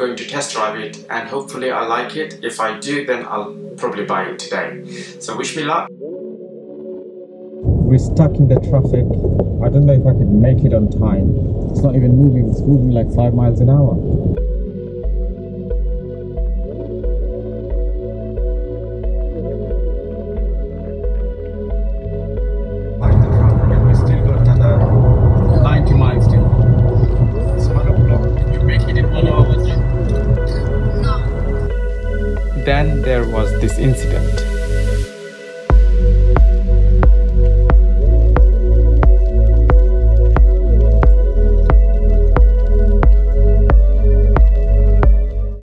going to test drive it and hopefully I like it. If I do, then I'll probably buy it today. So wish me luck. We're stuck in the traffic. I don't know if I could make it on time. It's not even moving, it's moving like five miles an hour. Then there was this incident.